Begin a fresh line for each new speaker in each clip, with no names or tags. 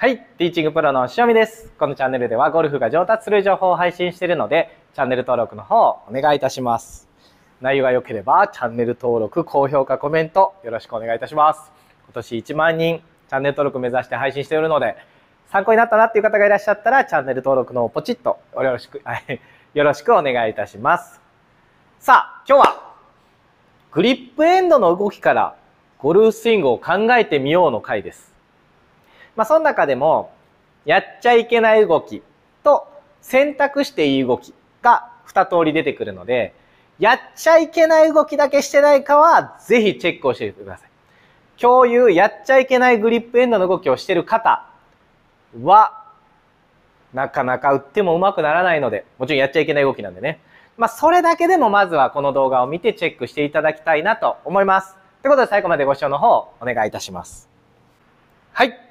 はい、ティーチングプロの塩見です。このチャンネルではゴルフが上達する情報を配信しているので、チャンネル登録の方お願いいたします。内容が良ければチャンネル登録、高評価、コメントよろしくお願いいたします。今年1万人チャンネル登録目指して配信しているので、参考になったなっていう方がいらっしゃったら、チャンネル登録のポチッとよろしく、よろしくお願いいたします。さあ、今日はグリップエンドの動きからゴルフスイングを考えてみようの回です。まあ、その中でも、やっちゃいけない動きと選択していい動きが二通り出てくるので、やっちゃいけない動きだけしてないかは、ぜひチェックをしてください。共有、やっちゃいけないグリップエンドの動きをしてる方は、なかなか打っても上手くならないので、もちろんやっちゃいけない動きなんでね。まあ、それだけでもまずはこの動画を見てチェックしていただきたいなと思います。ということで最後までご視聴の方、お願いいたします。はい。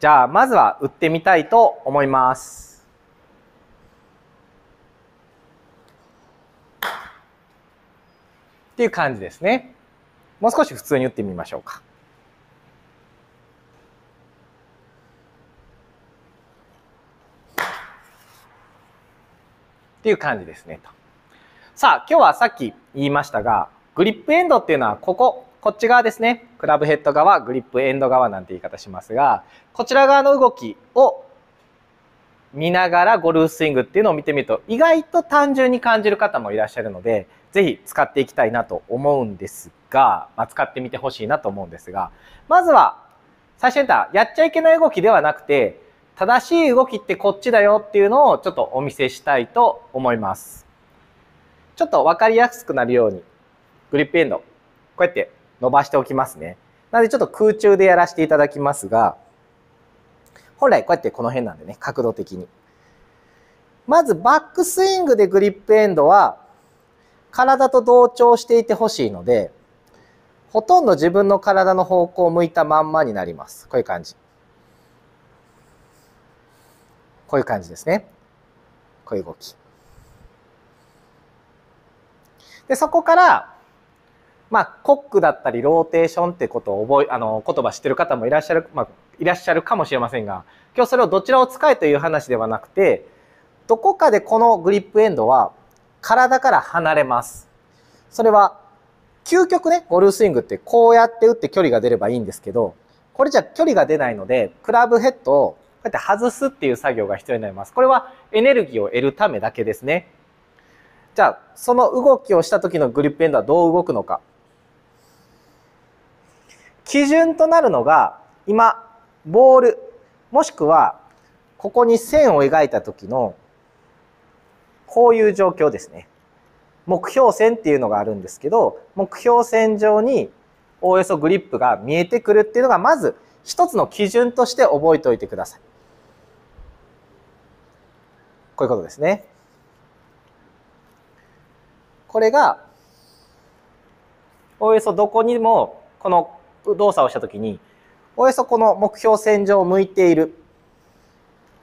じゃあ、まずは打ってみたいと思います。っていう感じですね。もう少し普通に打ってみましょうか。っていう感じですね。とさあ、今日はさっき言いましたが、グリップエンドっていうのはここ、こっち側ですね。クラブヘッド側、グリップエンド側なんて言い方しますが、こちら側の動きを見ながらゴルフスイングっていうのを見てみると、意外と単純に感じる方もいらっしゃるので、ぜひ使っていきたいなと思うんですが、まあ、使ってみてほしいなと思うんですが、まずは、最初に言ったやっちゃいけない動きではなくて、正しい動きってこっちだよっていうのをちょっとお見せしたいと思います。ちょっとわかりやすくなるように、グリップエンド、こうやって伸ばしておきますね。なのでちょっと空中でやらせていただきますが、本来こうやってこの辺なんでね、角度的に。まずバックスイングでグリップエンドは体と同調していてほしいので、ほとんど自分の体の方向を向いたまんまになります。こういう感じ。こういう感じですね。こういう動き。で、そこから、まあ、コックだったり、ローテーションってことを覚え、あの、言葉知ってる方もいらっしゃる、まあ、いらっしゃるかもしれませんが、今日それをどちらを使えという話ではなくて、どこかでこのグリップエンドは体から離れます。それは、究極ね、ゴルフスイングってこうやって打って距離が出ればいいんですけど、これじゃ距離が出ないので、クラブヘッドをこうやって外すっていう作業が必要になります。これはエネルギーを得るためだけですね。じゃあ、その動きをした時のグリップエンドはどう動くのか。基準となるのが、今、ボール、もしくは、ここに線を描いた時の、こういう状況ですね。目標線っていうのがあるんですけど、目標線上におおよそグリップが見えてくるっていうのが、まず一つの基準として覚えておいてください。こういうことですね。これが、おおよそどこにも、この動作をしたときに、およそこの目標線上を向いている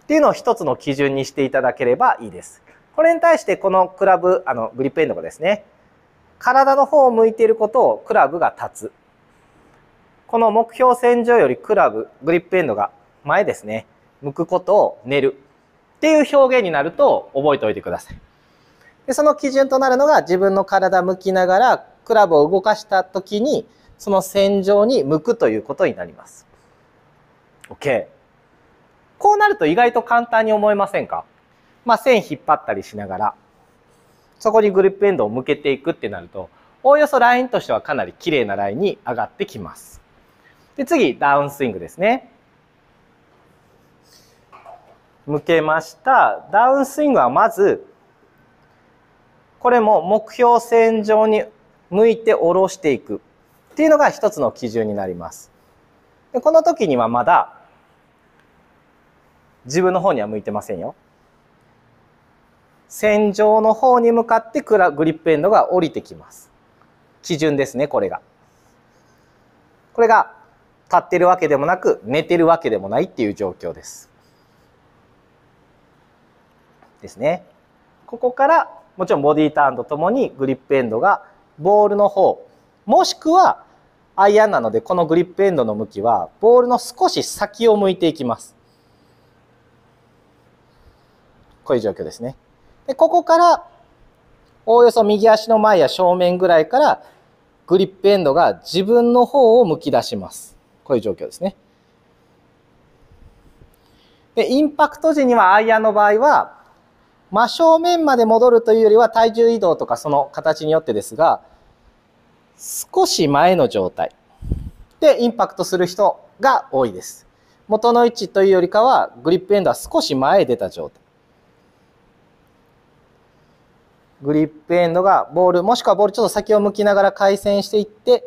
っていうのを一つの基準にしていただければいいです。これに対してこのクラブ、あの、グリップエンドがですね、体の方を向いていることをクラブが立つ。この目標線上よりクラブ、グリップエンドが前ですね、向くことを寝るっていう表現になると覚えておいてください。でその基準となるのが自分の体向きながらクラブを動かした時にその線上に向くということになります。OK。こうなると意外と簡単に思えませんか？まあ、線引っ張ったりしながら、そこにグリップエンドを向けていくってなると、おおよそラインとしてはかなり綺麗なラインに上がってきます。で、次、ダウンスイングですね。向けました。ダウンスイングはまず、これも目標線上に向いて下ろしていく。っていうのが一つの基準になります。でこの時にはまだ自分の方には向いてませんよ。線上の方に向かってグリップエンドが降りてきます。基準ですね、これが。これが立ってるわけでもなく寝てるわけでもないっていう状況です。ですね。ここからもちろんボディターンとともにグリップエンドがボールの方もしくはアイアンなのでこのグリップエンドの向きはボールの少し先を向いていきます。こういう状況ですね。で、ここから、おおよそ右足の前や正面ぐらいから、グリップエンドが自分の方を向き出します。こういう状況ですね。で、インパクト時にはアイアンの場合は、真正面まで戻るというよりは体重移動とかその形によってですが、少し前の状態でインパクトする人が多いです。元の位置というよりかは、グリップエンドは少し前へ出た状態。グリップエンドがボール、もしくはボールちょっと先を向きながら回旋していって、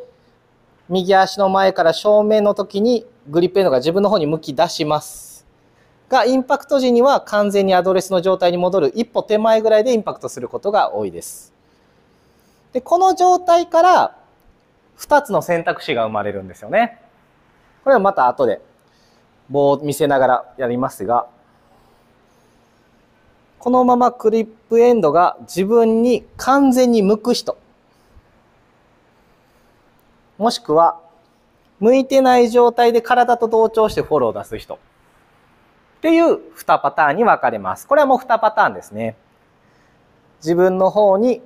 右足の前から正面の時にグリップエンドが自分の方に向き出します。が、インパクト時には完全にアドレスの状態に戻る一歩手前ぐらいでインパクトすることが多いです。で、この状態から2つの選択肢が生まれるんですよね。これはまた後で棒を見せながらやりますが、このままクリップエンドが自分に完全に向く人。もしくは、向いてない状態で体と同調してフォローを出す人。っていう2パターンに分かれます。これはもう2パターンですね。自分の方に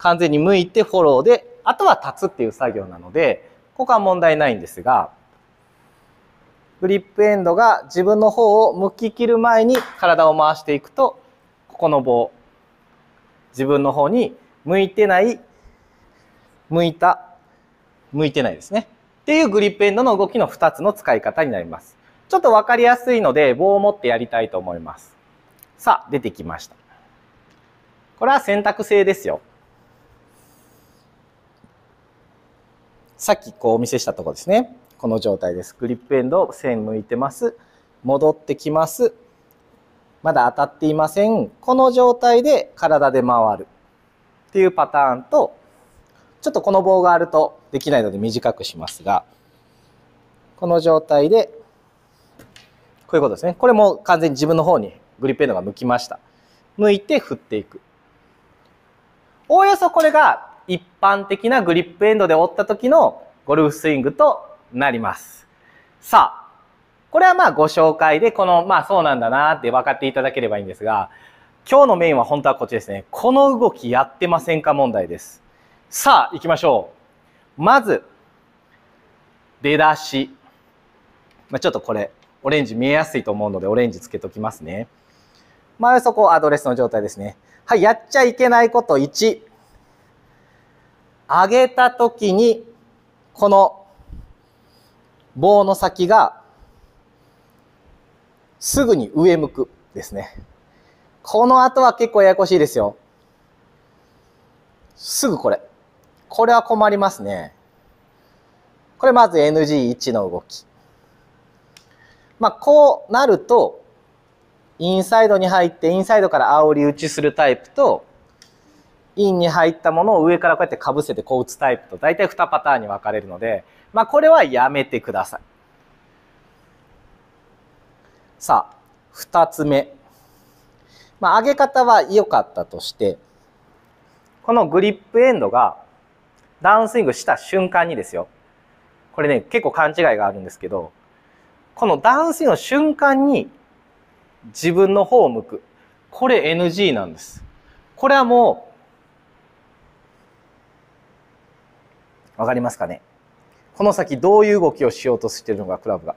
完全に向いてフォローであとは立つっていう作業なので、ここは問題ないんですが、グリップエンドが自分の方を向き切る前に体を回していくと、ここの棒、自分の方に向いてない、向いた、向いてないですね。っていうグリップエンドの動きの2つの使い方になります。ちょっとわかりやすいので棒を持ってやりたいと思います。さあ、出てきました。これは選択制ですよ。さっきこうお見せしたところですね。この状態です。グリップエンドを、線向いてます。戻ってきます。まだ当たっていません。この状態で体で回る。っていうパターンと、ちょっとこの棒があるとできないので短くしますが、この状態で、こういうことですね。これも完全に自分の方にグリップエンドが向きました。向いて振っていく。おおよそこれが一般的なグリップエンドで折った時のゴルフスイングとなります。さあ、これはまあご紹介で、この、まあそうなんだなって分かっていただければいいんですが、今日のメインは本当はこっちですね。この動きやってませんか問題です。さあ、行きましょう。まず、出だし。まあ、ちょっとこれ、オレンジ見えやすいと思うので、オレンジつけときますね。まあ、そこアドレスの状態ですね。はい、やっちゃいけないこと1。上げた時に、この棒の先がすぐに上向くですね。この後は結構ややこしいですよ。すぐこれ。これは困りますね。これまず NG1 の動き。まあ、こうなると、インサイドに入ってインサイドから煽り打ちするタイプと、インに入ったものを上からこうやってかぶせてこう打つタイプと大体2パターンに分かれるので、まあこれはやめてください。さあ、2つ目。まあ上げ方は良かったとして、このグリップエンドがダウンスイングした瞬間にですよ。これね、結構勘違いがあるんですけど、このダウンスイングの瞬間に自分の方を向く。これ NG なんです。これはもうわかりますかね？この先どういう動きをしようとしているのか、クラブが。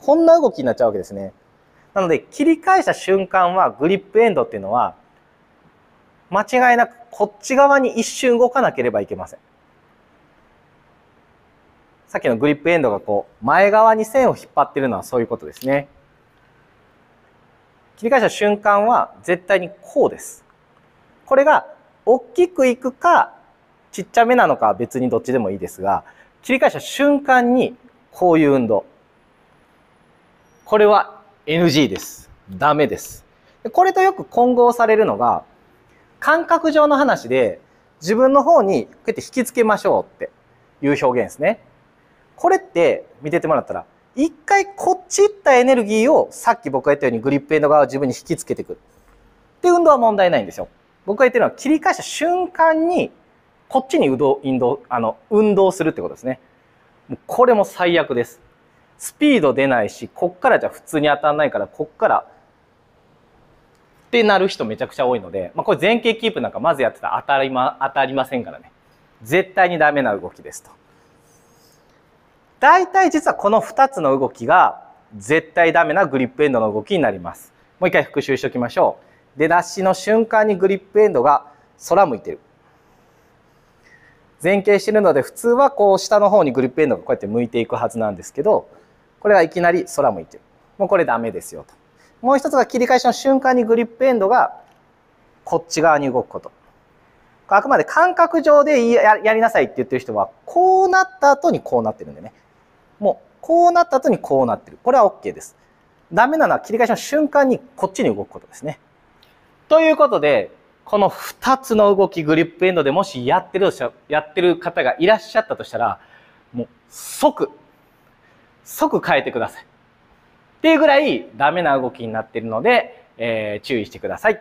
こんな動きになっちゃうわけですね。なので、切り返した瞬間は、グリップエンドっていうのは、間違いなくこっち側に一瞬動かなければいけません。さっきのグリップエンドがこう、前側に線を引っ張ってるのはそういうことですね。切り返した瞬間は絶対にこうです。これが大きくいくか、ちっちゃめなのか別にどっちでもいいですが、切り返した瞬間にこういう運動。これは NG です。ダメです。これとよく混合されるのが、感覚上の話で自分の方にこうやって引きつけましょうっていう表現ですね。これって見ててもらったら、一回こっち行ったエネルギーをさっき僕が言ったようにグリップエンド側を自分に引きつけてくる。って運動は問題ないんですよ。僕が言ってるのは切り返した瞬間にこっちに運動、運動、あの、運動するってことですね。もうこれも最悪です。スピード出ないし、こっからじゃ普通に当たんないから、こっからってなる人めちゃくちゃ多いので、まあ、これ前傾キープなんかまずやってたら当たりま、当たりませんからね。絶対にダメな動きですと。大体実はこの2つの動きが絶対ダメなグリップエンドの動きになります。もう一回復習しておきましょう。出だしの瞬間にグリップエンドが空向いてる。前傾してるので普通はこう下の方にグリップエンドがこうやって向いていくはずなんですけど、これはいきなり空向いてる。もうこれダメですよと。もう一つが切り返しの瞬間にグリップエンドがこっち側に動くこと。あくまで感覚上でやりなさいって言ってる人は、こうなった後にこうなってるんでね。もう、こうなった後にこうなってる。これは OK です。ダメなのは切り返しの瞬間にこっちに動くことですね。ということで、この2つの動き、グリップエンドでもしやってるやってる方がいらっしゃったとしたら、もう即、即変えてください。っていうぐらいダメな動きになっているので、えー、注意してください。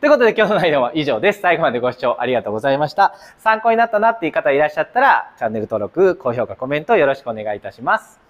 ということで今日の内容は以上です。最後までご視聴ありがとうございました。参考になったなっていう方いらっしゃったら、チャンネル登録、高評価、コメントよろしくお願いいたします。